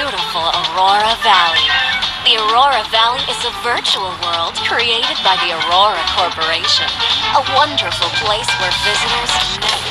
beautiful Aurora Valley. The Aurora Valley is a virtual world created by the Aurora Corporation, a wonderful place where visitors never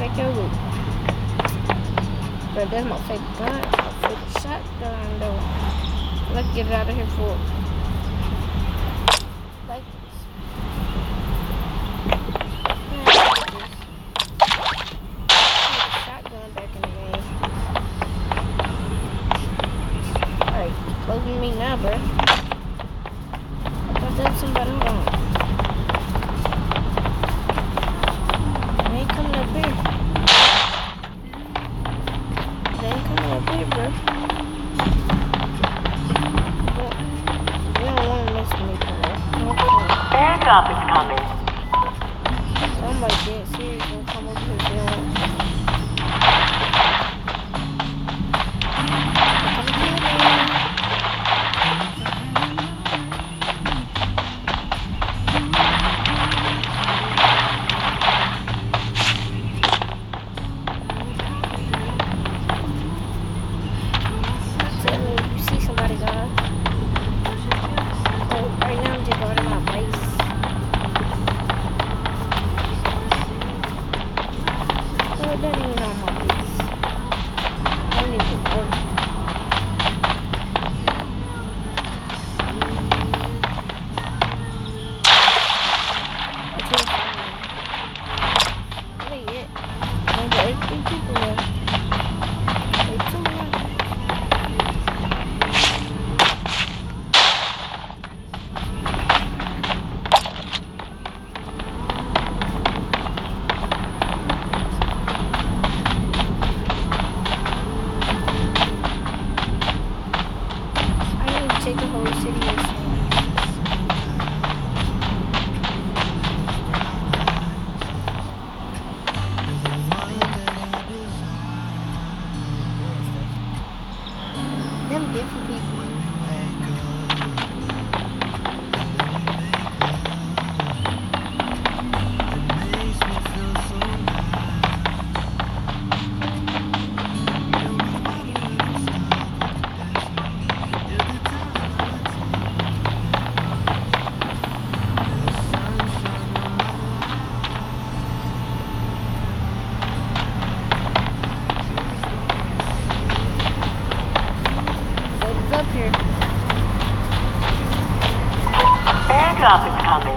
check your loot. But there's my favorite gun, my favorite shotgun though. Let's get it out of here for like shotgun back in the game. Alright, closing me now, bro. I thought there somebody wrong. Tür abgekramt.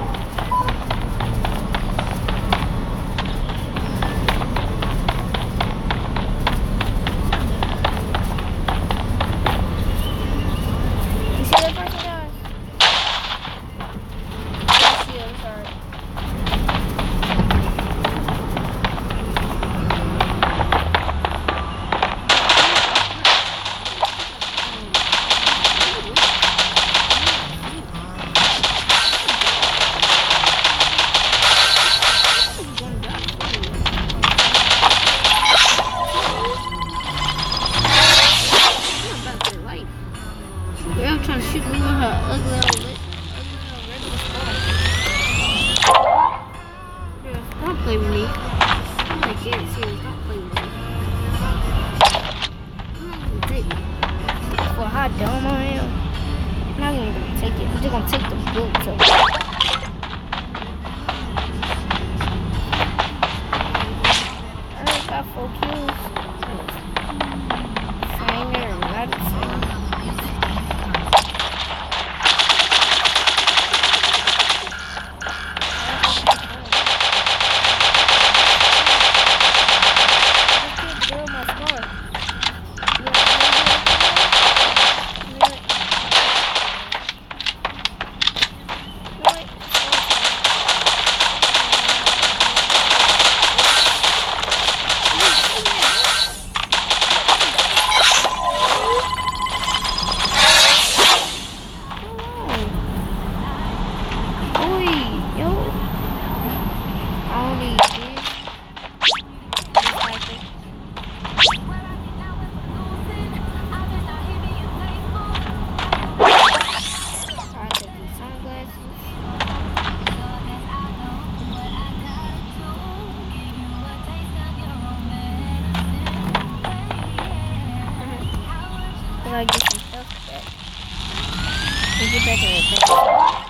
I get some stuff back. And get back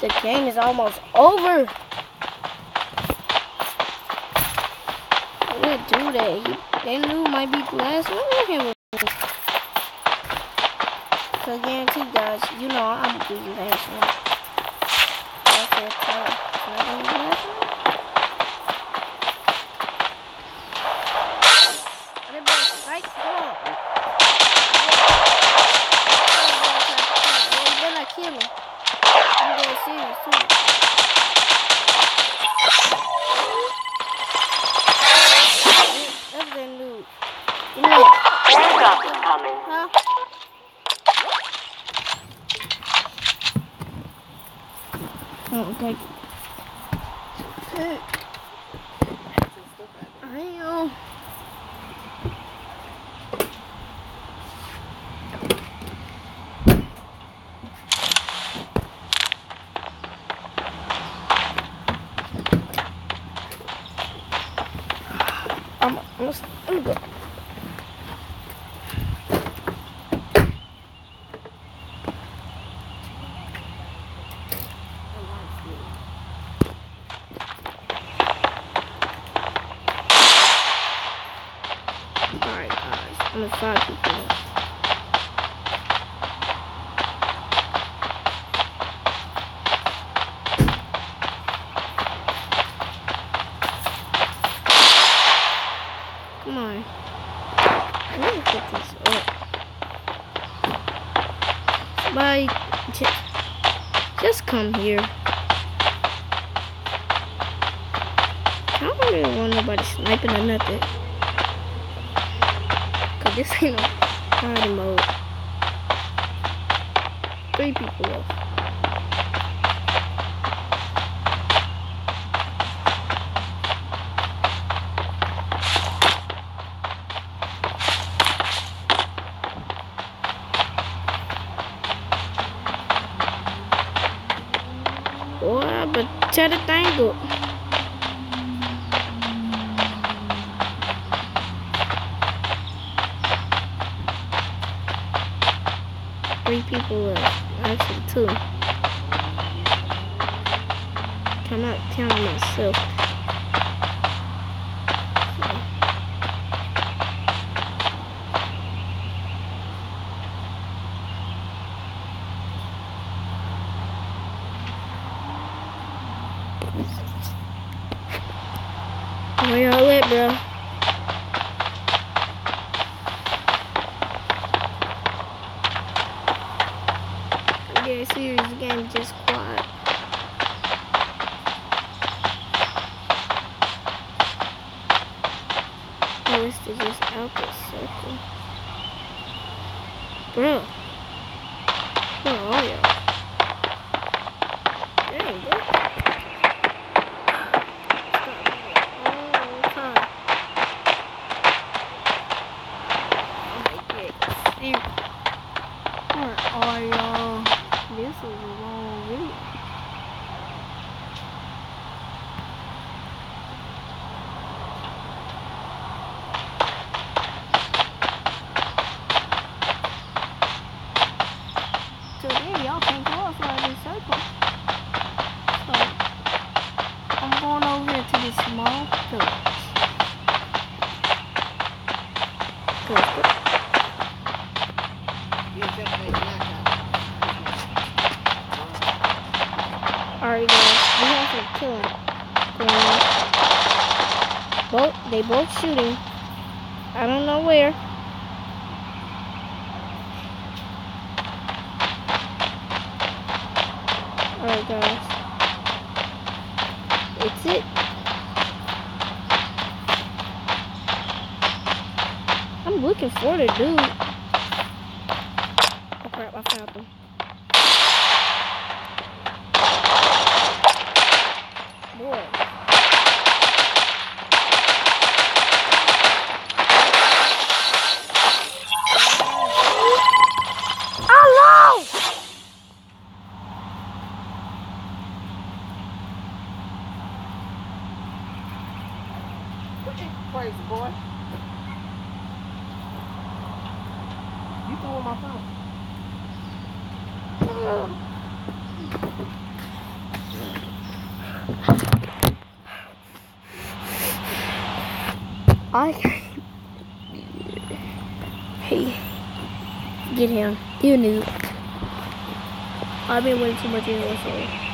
The game is almost over. What do they? They knew might be the. So guarantee guys, you know I'm gonna do the last one. That's. like fácil. but try to tango. Three people left. Actually, two. Cannot count myself. Shooting. I don't know where. Alright guys. It's it. I'm looking for the dude. Oh crap, I found him. Boy. Hello! Crazy boy. You throwing my phone. I Hey. I've been waiting too much anyway, so